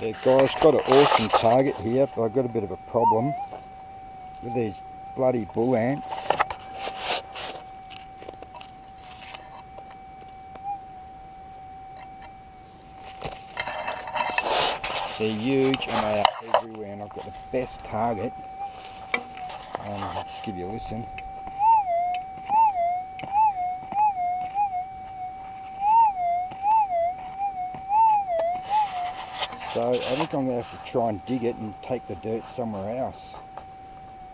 Yeah guys, got an awesome target here, but I've got a bit of a problem with these bloody bull ants. They're huge and they are everywhere and I've got the best target. Um, I'll just give you a listen. So I think I'm going to have to try and dig it and take the dirt somewhere else.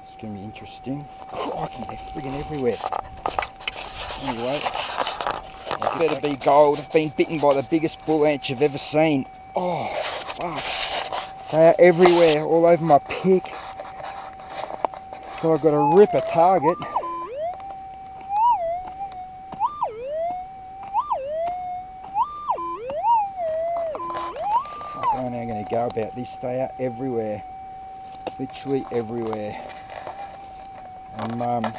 It's going to be interesting. Crikey, they're frigging everywhere. Anyway, it better be gold. I've been bitten by the biggest bull ant you've ever seen. Oh, fuck. They are everywhere, all over my pick. So I've got to rip a target. I'm to go about this. They are everywhere. Literally everywhere. And um,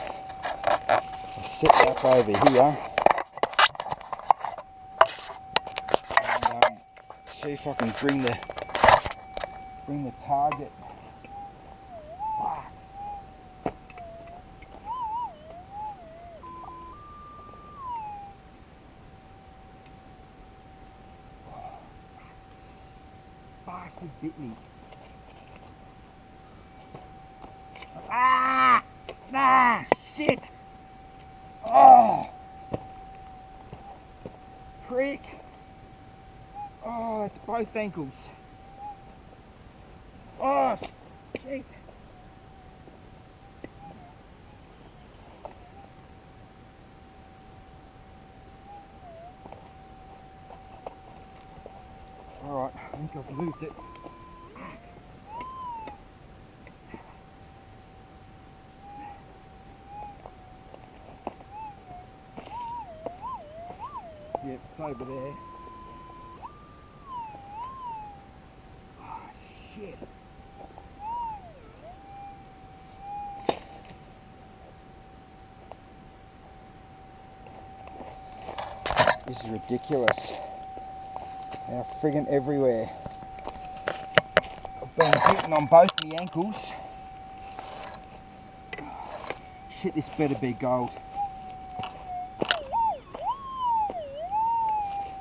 set up over here. And um, see if I can bring the bring the target. Fuck. Bastard bit me. Ah! Ah! Shit! Oh! Prick! Oh, it's both ankles. Oh, shit! Alright, I think I've moved it. Yep, it's over there. Oh. This is ridiculous. They're friggin' everywhere. I've been bitten on both my ankles. Shit, this better be gold.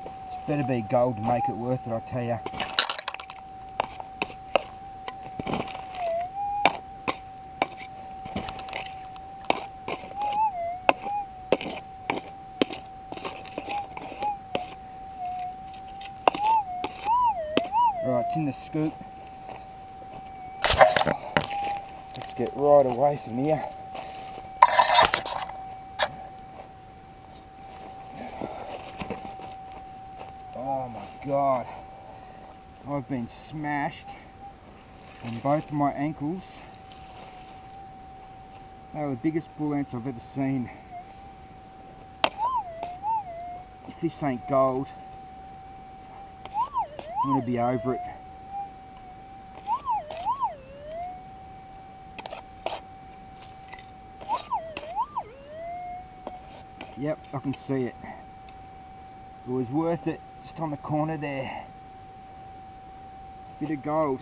This better be gold to make it worth it, I tell ya. Let's get right away from here. Oh my god. I've been smashed on both my ankles. They are the biggest bull ants I've ever seen. If this ain't gold, I'm to be over it. Yep, I can see it. It was worth it, just on the corner there. Bit of gold.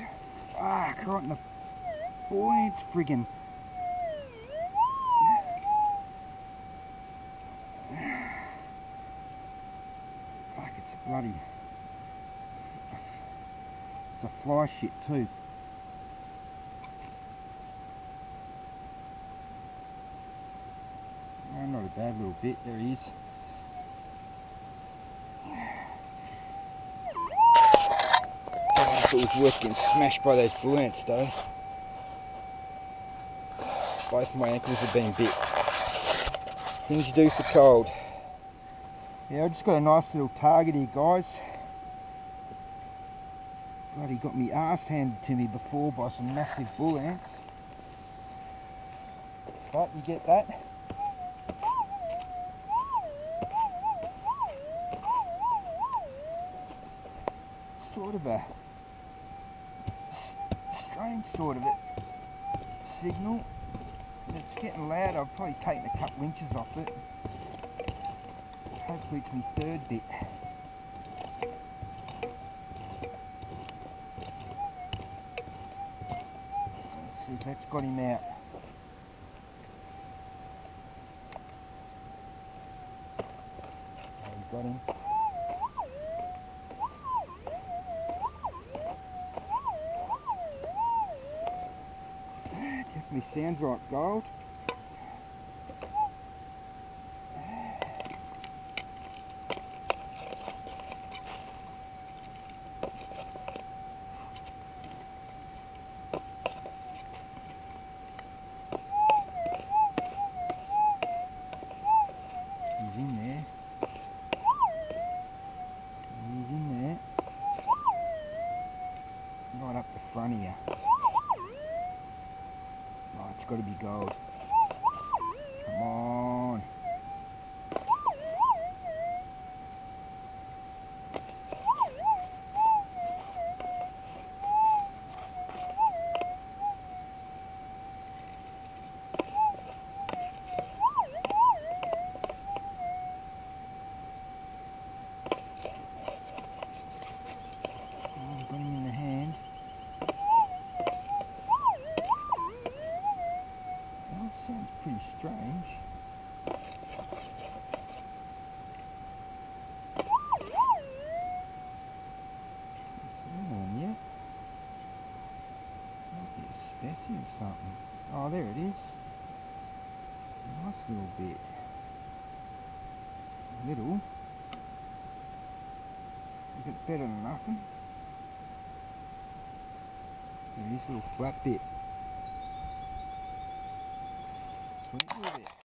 Fuck, right in the bull ants friggin'. Fuck, it's bloody... It's a fly shit too. Oh, not a bad little bit, there he is. It was worth getting smashed by those bull ants though. Both my ankles have been bit. Things you do for cold. Yeah, I just got a nice little target here guys. Bloody got me ass handed to me before by some massive bull ants. But you get that? sort of a strange sort of a signal. It's getting loud. I've probably taken a couple inches off it. Hopefully it's my third bit. Let's see if that's got him out. Got him. Sounds like gold. He's in there. He's in there. Right up the front here. Got to be gold. Come on. Oh, got him in the hand. That sounds pretty strange. That yet? Might be or something. Oh, there it is. Nice little bit. Little. Is it better than nothing? There is a little flat bit. Sweet little bit.